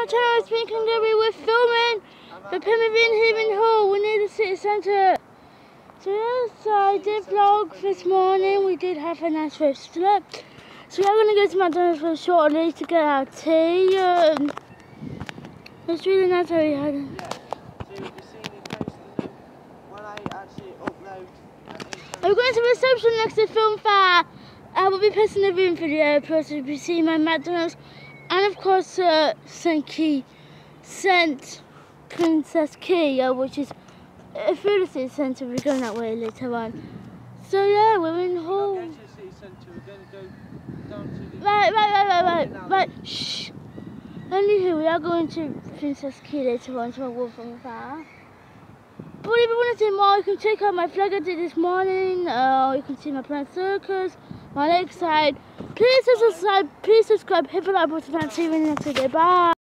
my channel, it's me Kangaroo. We're filming the Pemberton Haven Hall. We're near the city centre. So yes, I did vlog this morning. We did have a nice slip. So we are going to go to McDonald's for shortly to get our tea. Um, it's really nice how we had it. I. I'm going to reception next to Film Fair. I will be posting a room video, plus you'll be seeing my McDonald's. And of course, uh, St. Key, St. Princess Quay, uh, which is a food city centre. We're going that way later on. So yeah, we're in We're Hull. going to the city centre. We're going to go down to the. Right, right, right, right, right, right. Shh. Anywho, we are going to Princess Quay later on to my wolf from far. But if you want to see more, you can check out my vlog I did this morning. Uh, you can see my plant circus, my lakeside. Please subscribe, please subscribe, hit the like button and see you in the next video. Bye.